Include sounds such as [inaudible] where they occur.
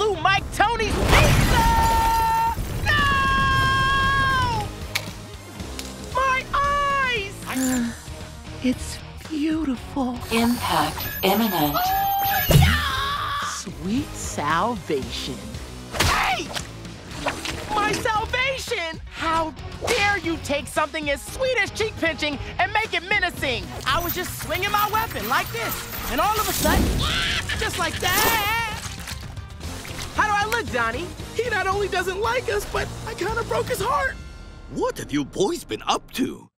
blew Mike Tony's pizza! No! My eyes! [sighs] it's beautiful. Impact imminent. Oh, yeah! Sweet salvation. Hey! My salvation! How dare you take something as sweet as cheek pinching and make it menacing? I was just swinging my weapon like this, and all of a sudden, [laughs] just like that. Look, Donnie? He not only doesn't like us, but I kind of broke his heart. What have you boys been up to?